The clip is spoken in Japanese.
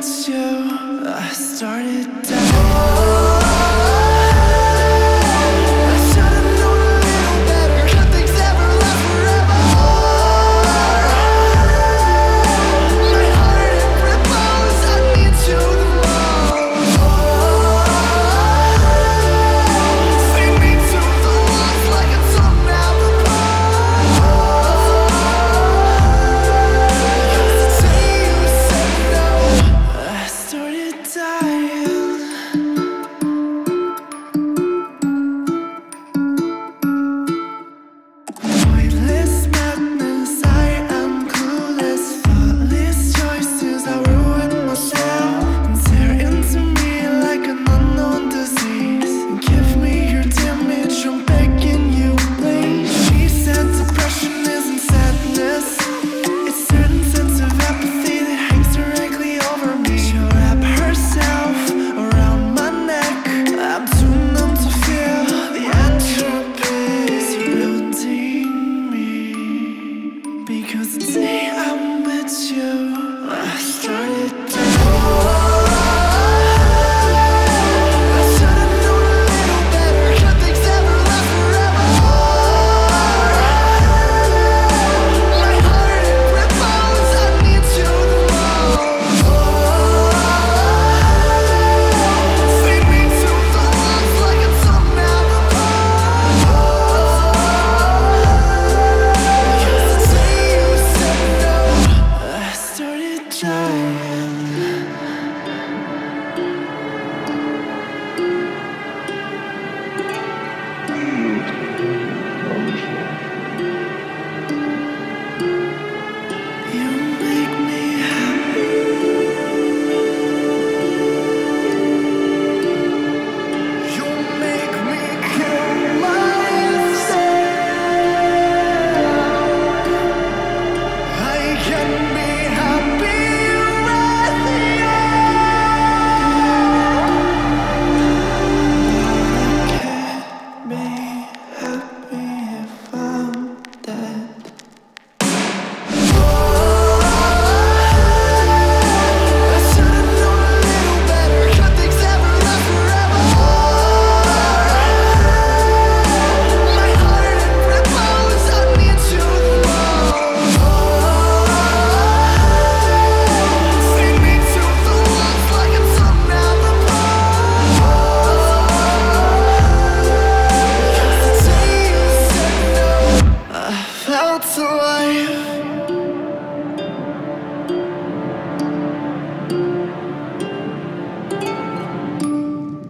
it's you. I started down.